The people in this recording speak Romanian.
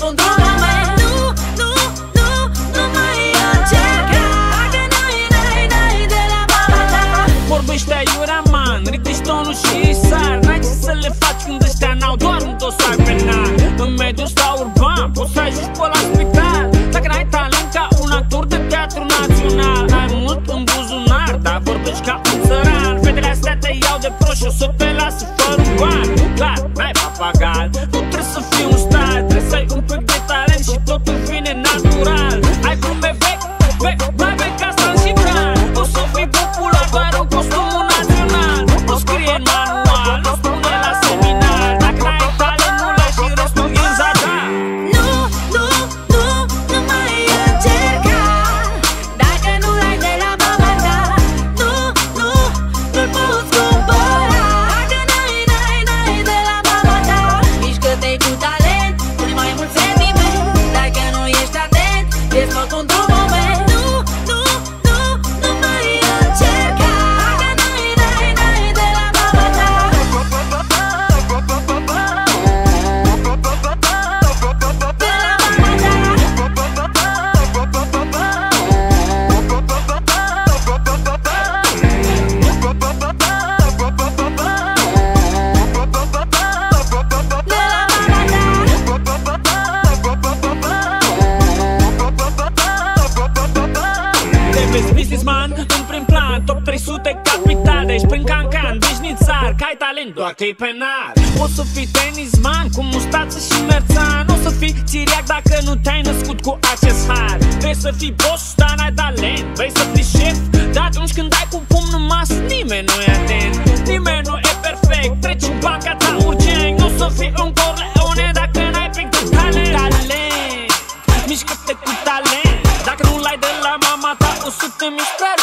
controla mea Nu, nu, nu, nu mai încerca. Dacă n-ai, n-ai, de la mama. Ta Vorbește aiurea, man, ridici tonul să le faci când ăștia doar un dosar penal În mediul urban, poți să ajungi pe la spital. Dacă n-ai talent de teatru național Ai mult în dar vorbești ca Fetele astea te de proști, să te lasă fără bani. Clar, n-ai papagal, nu trebuie să fii un star. Trebuie să ai businessman în prim plan Top 300 capital Deci prin cancan, deci nițar Că ai talent, doar că e penal O să fii tenisman cu mustață și merțan O să fii țiriac dacă nu te-ai născut cu acest har. Vrei să fii boss, dar n-ai talent Vrei să fii șef, dar atunci când ai cu pumnul mas Nimeni nu e atent, nimeni nu e perfect Treci în banca ta urgent Nu o să fii un corleone dacă n-ai pic de talent. Talent, mișcă-te cu talent la mama